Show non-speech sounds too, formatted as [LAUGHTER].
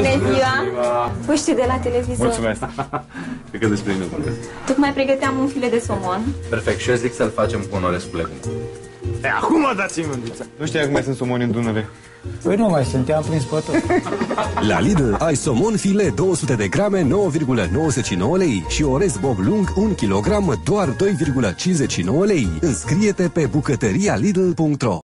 Bună ziua. Poștii de la televizor. Mulțumesc. Cred că despre mine vorbesc. Tocmai pregăteam un filet de somon. Perfect, și eu zic să-l facem cu un orescu legume. E, acum dați-mi undița! Nu știam cum mai sunt somoni în Dunăre. Păi nu mai sunt, te-am prins pe tot. [LAUGHS] La Lidl ai somon file 200 de grame 9,99 lei și orez bob lung 1 kg doar 2,59 lei. Înscrie-te pe bucătăria Lidl.ro